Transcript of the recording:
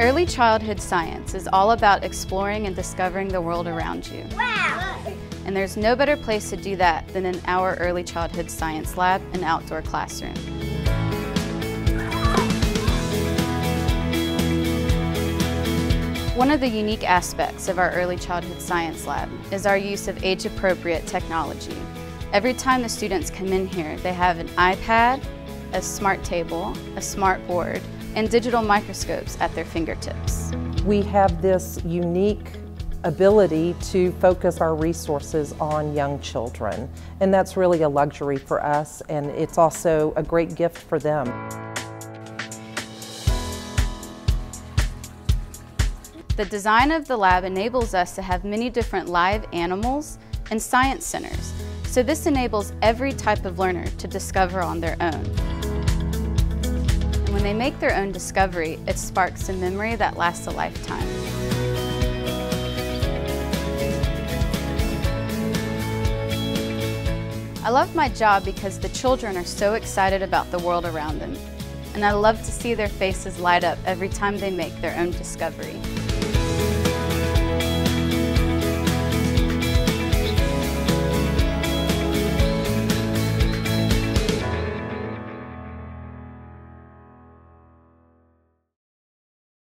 Early childhood science is all about exploring and discovering the world around you. Wow! And there's no better place to do that than in our early childhood science lab and outdoor classroom. One of the unique aspects of our early childhood science lab is our use of age-appropriate technology. Every time the students come in here, they have an iPad, a smart table, a smart board, and digital microscopes at their fingertips. We have this unique ability to focus our resources on young children, and that's really a luxury for us, and it's also a great gift for them. The design of the lab enables us to have many different live animals and science centers, so this enables every type of learner to discover on their own. When they make their own discovery, it sparks a memory that lasts a lifetime. I love my job because the children are so excited about the world around them, and I love to see their faces light up every time they make their own discovery.